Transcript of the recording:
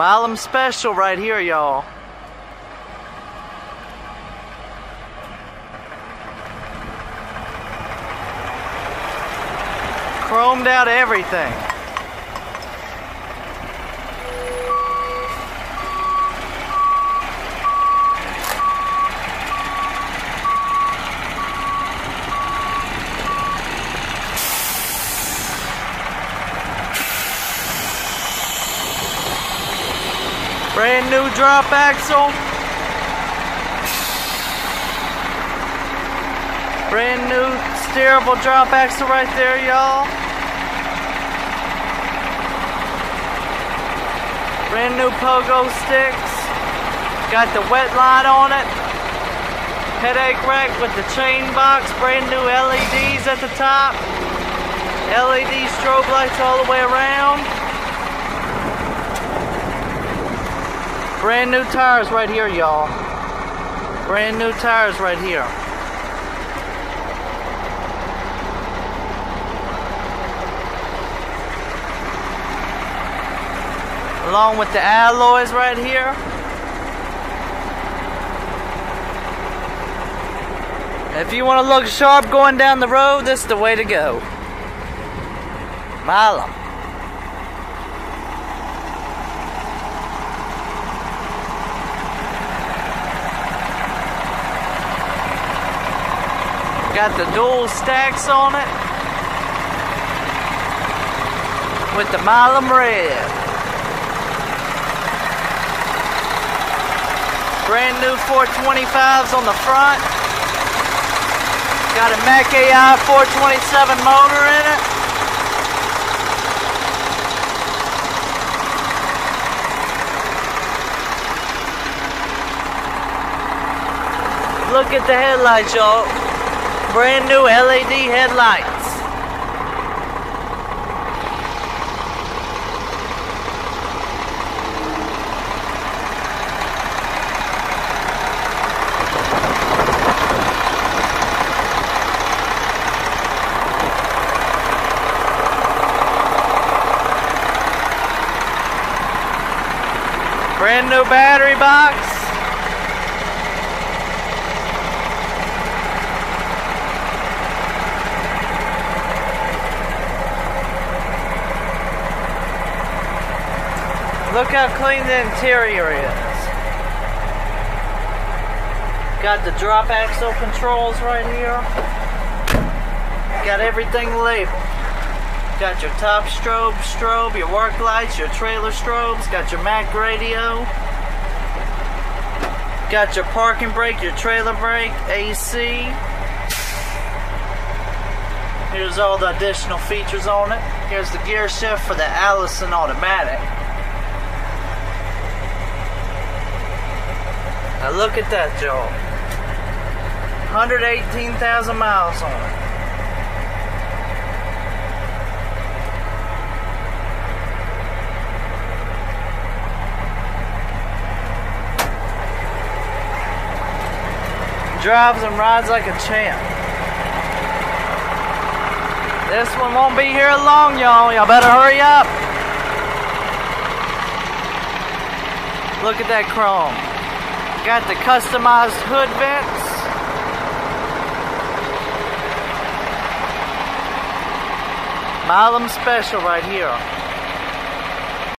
Milam Special right here, y'all. Chromed out everything. Brand new drop axle. Brand new steerable drop axle right there, y'all. Brand new pogo sticks. Got the wet line on it. Headache rack with the chain box. Brand new LEDs at the top. LED strobe lights all the way around. Brand new tires right here, y'all. Brand new tires right here. Along with the alloys right here. If you want to look sharp going down the road, this is the way to go. Milam. Got the dual stacks on it. With the Milam Red. Brand new 425s on the front. Got a Mack AI 427 motor in it. Look at the headlights, y'all. Brand new LED headlights. Brand new battery box. Look how clean the interior is. Got the drop axle controls right here. Got everything labeled. Got your top strobe, strobe, your work lights, your trailer strobes, got your Mack radio. Got your parking brake, your trailer brake, AC. Here's all the additional features on it. Here's the gear shift for the Allison automatic. Now look at that, Joe. 118,000 miles on it. Drives and rides like a champ. This one won't be here long, y'all. Y'all better hurry up. Look at that chrome. Got the customized hood vents. Milam Special right here.